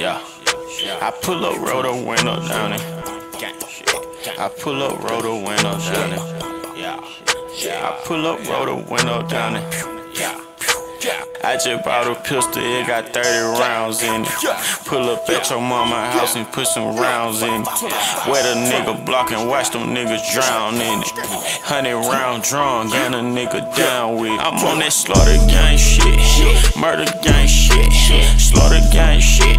Yeah. I pull up, roll the window down it. I pull up, roll the window down it. Yeah. I pull up, roll the window down it. I just bought a pistol, it got 30 rounds in it. Pull up at your mama house and put some rounds in it. Wet a nigga block and watch them niggas drown in it. Hundred round drum, gun a nigga down with. I'm on that slaughter gang shit, murder gang shit, slaughter gang shit,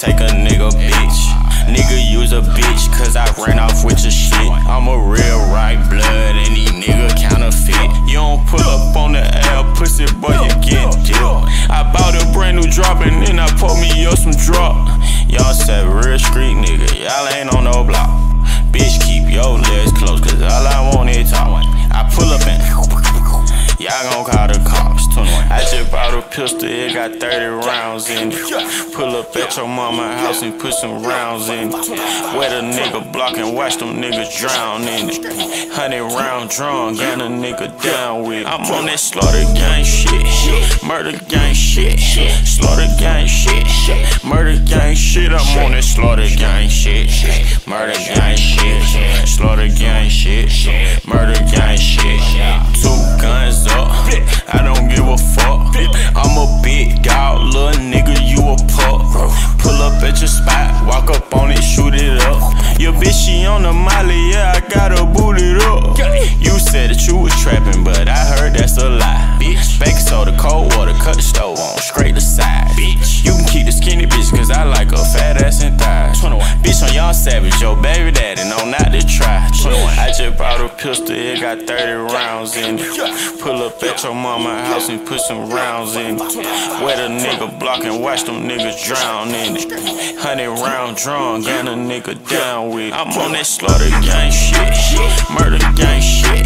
Take a nigga bitch. Nigga use a bitch, cause I ran off with your shit. I'm a real right blood, and these nigga counterfeit. You don't pull up on the L, pussy boy, you get dipped. I bought a brand new drop, and then I pour me up some drop. Y'all said real street nigga, y'all ain't on no block. Bitch, keep your legs closed, cause all I want is talk. A pistol, it got 30 rounds in it. Pull up at your mama house and put some rounds in it. Wet a nigga block and watch them niggas drown in it. Hundred round drum, gun a nigga down with. I'm on that slaughter gang shit, murder gang shit, slaughter gang shit, murder gang shit. I'm on that slaughter gang shit, murder gang cold water, cut the stove on, straight the side. Bitch, you can keep the skinny bitch, cause I like a fat ass and thighs. 21. Bitch, on y'all savage, yo, baby daddy, no, not to try. 21. I just bought a pistol, it got 30 rounds in it. Pull up at your mama house and put some rounds in it. Wet a nigga block and watch them niggas drown in it. Hundred round drum, gun a nigga down with. I'm on that slaughter gang shit, murder gang shit,